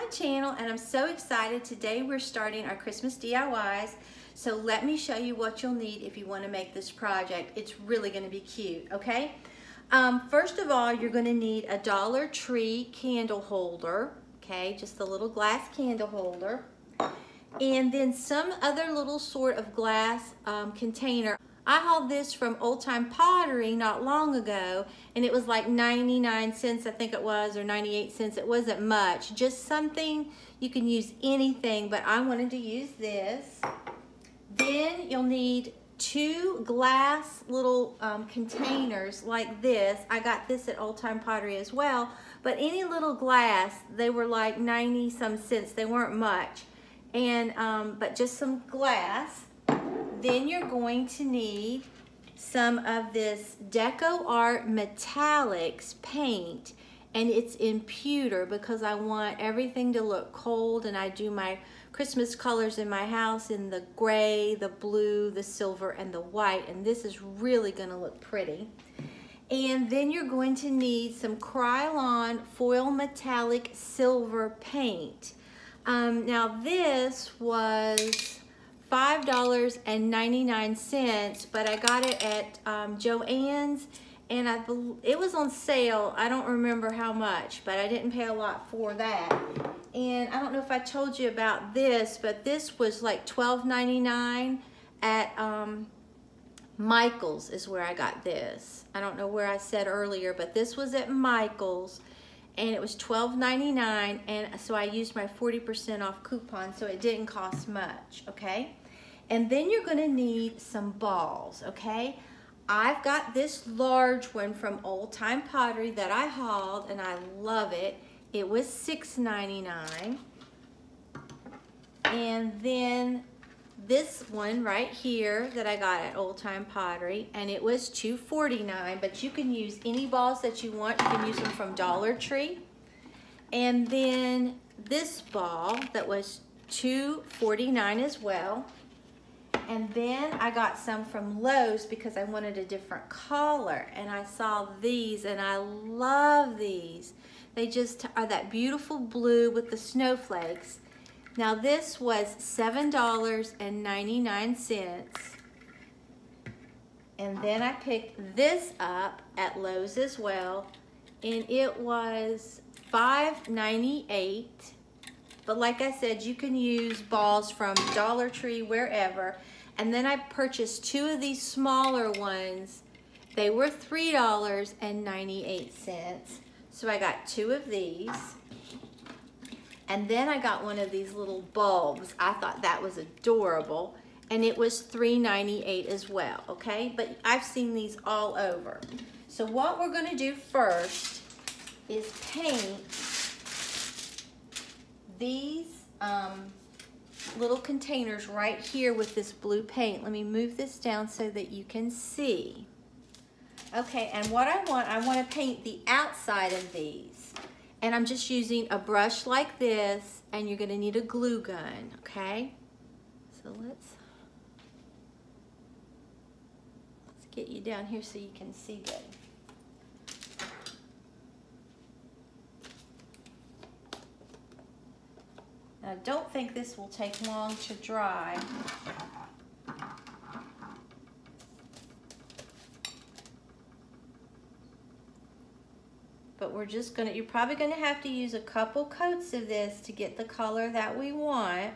my channel and I'm so excited. Today we're starting our Christmas DIYs. So let me show you what you'll need if you want to make this project. It's really going to be cute, okay? Um, first of all, you're going to need a Dollar Tree candle holder, okay? Just a little glass candle holder. And then some other little sort of glass um, container. I hauled this from Old Time Pottery not long ago, and it was like 99 cents, I think it was, or 98 cents. It wasn't much. Just something, you can use anything, but I wanted to use this. Then you'll need two glass little um, containers like this. I got this at Old Time Pottery as well, but any little glass, they were like 90 some cents. They weren't much. And, um, but just some glass. Then you're going to need some of this Deco Art Metallics paint and it's in pewter because I want everything to look cold and I do my Christmas colors in my house in the gray, the blue, the silver, and the white and this is really gonna look pretty. And then you're going to need some Krylon foil metallic silver paint. Um, now this was $5.99, but I got it at um, Joann's and I it was on sale. I don't remember how much, but I didn't pay a lot for that. And I don't know if I told you about this, but this was like $12.99 at um, Michael's is where I got this. I don't know where I said earlier, but this was at Michael's and it was $12.99 and so I used my 40% off coupon so it didn't cost much, okay? And then you're gonna need some balls, okay? I've got this large one from Old Time Pottery that I hauled and I love it. It was $6.99. And then this one right here that I got at Old Time Pottery and it was $2.49 but you can use any balls that you want. You can use them from Dollar Tree. And then this ball that was $2.49 as well. And then I got some from Lowe's because I wanted a different color. And I saw these and I love these. They just are that beautiful blue with the snowflakes. Now this was $7.99. And then I picked this up at Lowe's as well. And it was $5.98. But like I said, you can use balls from Dollar Tree, wherever. And then I purchased two of these smaller ones. They were $3.98. So I got two of these. And then I got one of these little bulbs. I thought that was adorable. And it was $3.98 as well, okay? But I've seen these all over. So what we're gonna do first is paint these um, little containers right here with this blue paint. Let me move this down so that you can see. Okay, and what I want, I want to paint the outside of these. And I'm just using a brush like this, and you're going to need a glue gun, okay? So let's, let's get you down here so you can see good. I don't think this will take long to dry. But we're just gonna, you're probably gonna have to use a couple coats of this to get the color that we want.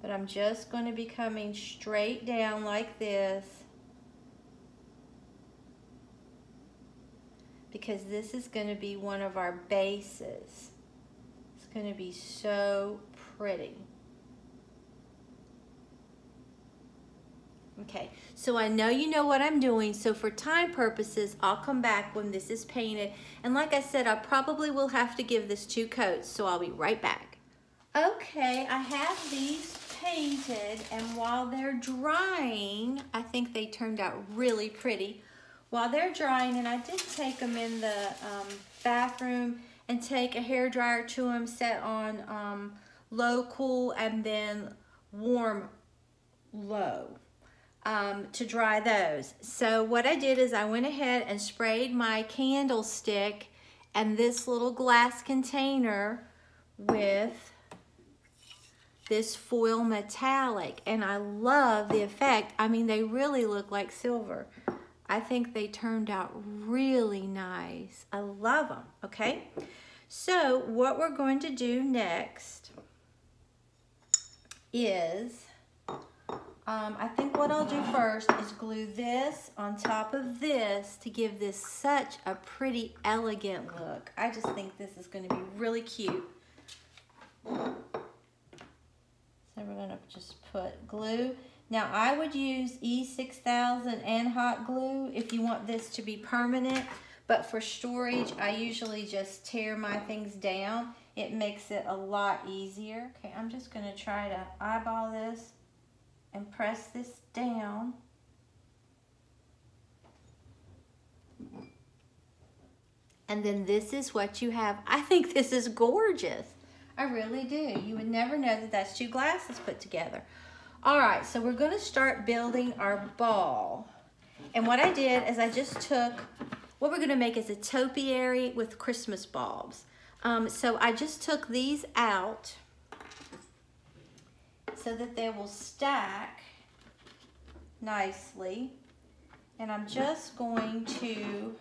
But I'm just gonna be coming straight down like this. Because this is gonna be one of our bases going to be so pretty. Okay, so I know you know what I'm doing, so for time purposes, I'll come back when this is painted. And like I said, I probably will have to give this two coats, so I'll be right back. Okay, I have these painted, and while they're drying, I think they turned out really pretty. While they're drying, and I did take them in the um, bathroom and take a hair dryer to them, set on um, low cool and then warm low um, to dry those. So what I did is I went ahead and sprayed my candlestick and this little glass container with this foil metallic and I love the effect. I mean, they really look like silver. I think they turned out really nice. I love them, okay? So what we're going to do next is, um, I think what I'll do first is glue this on top of this to give this such a pretty elegant look. I just think this is gonna be really cute. So we're gonna just put glue. Now I would use E6000 and hot glue if you want this to be permanent, but for storage, I usually just tear my things down. It makes it a lot easier. Okay, I'm just gonna try to eyeball this and press this down. And then this is what you have. I think this is gorgeous. I really do. You would never know that that's two glasses put together. All right, so we're gonna start building our ball. And what I did is I just took, what we're gonna make is a topiary with Christmas bulbs. Um, so I just took these out so that they will stack nicely. And I'm just going to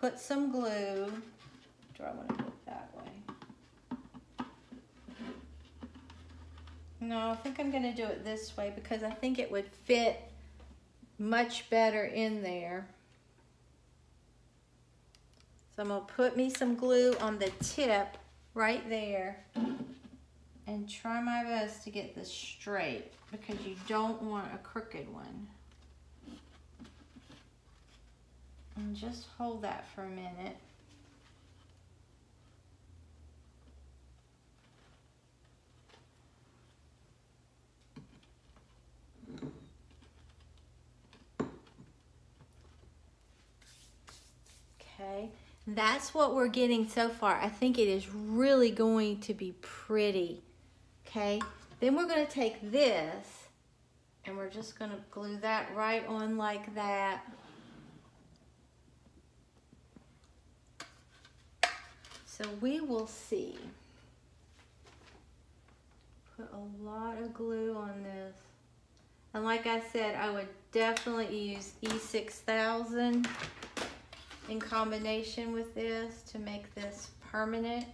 put some glue, do I wanna go that way? No, I think I'm gonna do it this way because I think it would fit much better in there. So I'm gonna put me some glue on the tip right there and try my best to get this straight because you don't want a crooked one. And just hold that for a minute. Okay, that's what we're getting so far. I think it is really going to be pretty. Okay, then we're going to take this and we're just going to glue that right on like that. So we will see. Put a lot of glue on this. And like I said, I would definitely use E6000 in combination with this to make this permanent.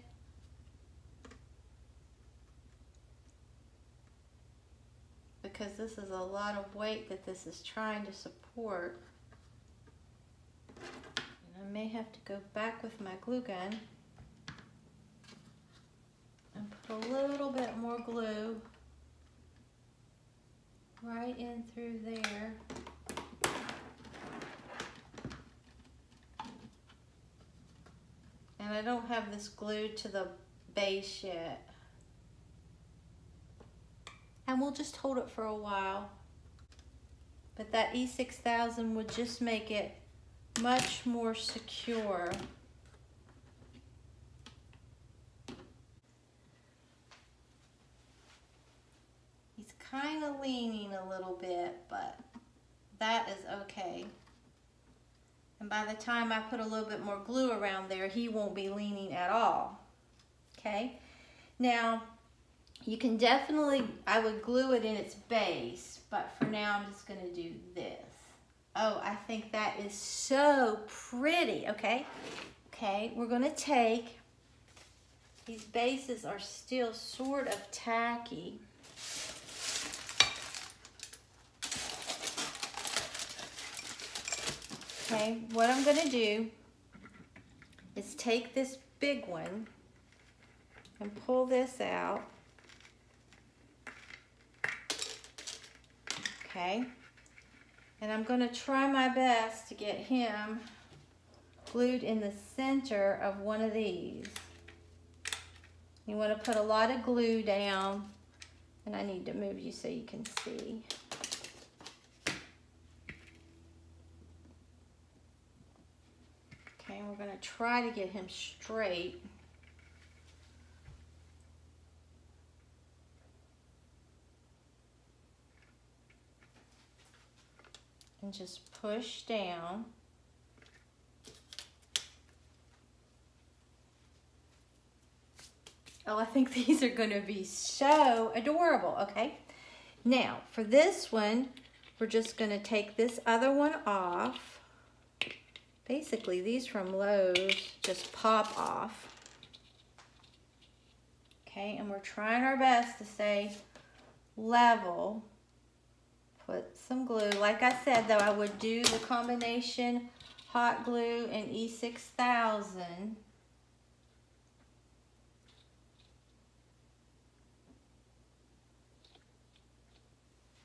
Because this is a lot of weight that this is trying to support. And I may have to go back with my glue gun and put a little bit more glue right in through there. And I don't have this glued to the base yet. And we'll just hold it for a while. But that E6000 would just make it much more secure. He's kind of leaning a little bit, but that is okay. And by the time I put a little bit more glue around there, he won't be leaning at all. Okay? Now, you can definitely, I would glue it in its base, but for now I'm just gonna do this. Oh, I think that is so pretty, okay? Okay, we're gonna take, these bases are still sort of tacky. Okay, what I'm gonna do is take this big one and pull this out. Okay, and I'm gonna try my best to get him glued in the center of one of these. You wanna put a lot of glue down and I need to move you so you can see. Okay, we're gonna try to get him straight. And just push down. Oh, I think these are gonna be so adorable, okay? Now, for this one, we're just gonna take this other one off. Basically, these from Lowe's just pop off. Okay, and we're trying our best to stay level. Put some glue. Like I said, though, I would do the combination hot glue and E6000.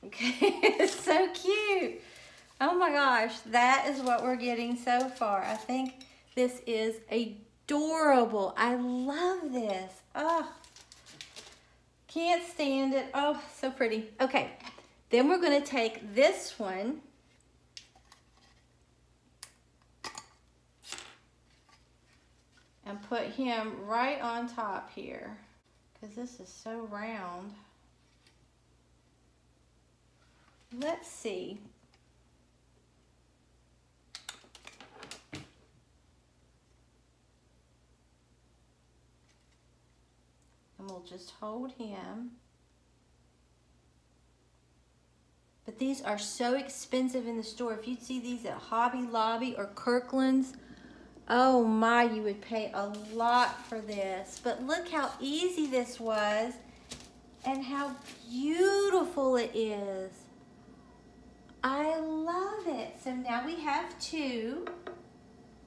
Okay, it's so cute. Oh my gosh, that is what we're getting so far. I think this is adorable. I love this. Oh, can't stand it. Oh, so pretty. Okay, then we're gonna take this one and put him right on top here because this is so round. Let's see. We'll just hold him. But these are so expensive in the store. If you'd see these at Hobby Lobby or Kirkland's, oh my, you would pay a lot for this. But look how easy this was and how beautiful it is. I love it. So now we have two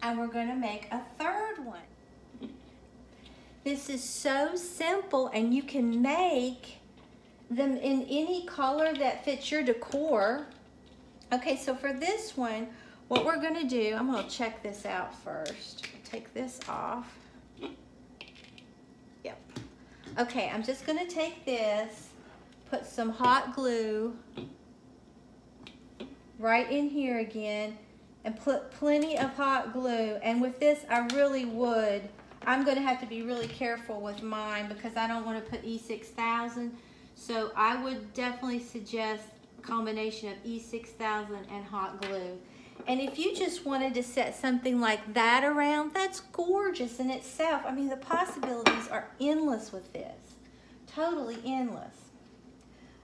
and we're gonna make a third one. This is so simple and you can make them in any color that fits your decor. Okay, so for this one, what we're gonna do, I'm gonna check this out first. Take this off. Yep. Okay, I'm just gonna take this, put some hot glue right in here again, and put plenty of hot glue. And with this, I really would, I'm gonna have to be really careful with mine because I don't wanna put E6000 so I would definitely suggest a combination of E6000 and hot glue. And if you just wanted to set something like that around, that's gorgeous in itself. I mean, the possibilities are endless with this. Totally endless.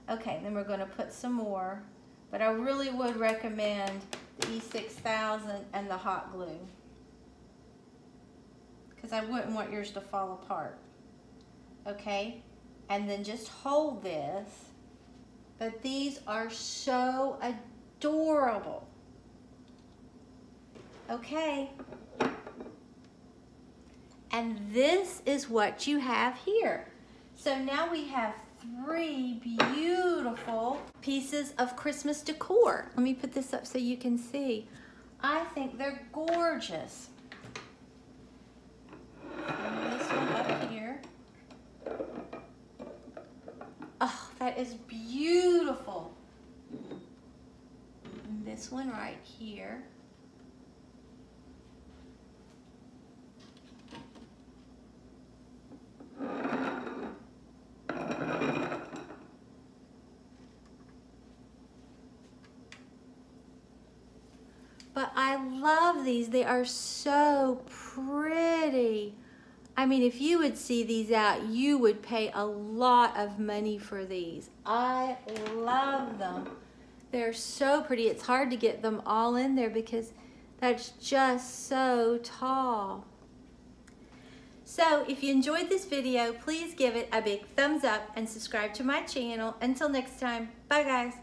Okay, then we're gonna put some more, but I really would recommend the E6000 and the hot glue because I wouldn't want yours to fall apart. Okay, and then just hold this. But these are so adorable. Okay. And this is what you have here. So now we have three beautiful pieces of Christmas decor. Let me put this up so you can see. I think they're gorgeous. That is beautiful. And this one right here. But I love these. They are so pretty. I mean, if you would see these out, you would pay a lot of money for these. I love them. They're so pretty. It's hard to get them all in there because that's just so tall. So if you enjoyed this video, please give it a big thumbs up and subscribe to my channel. Until next time, bye guys.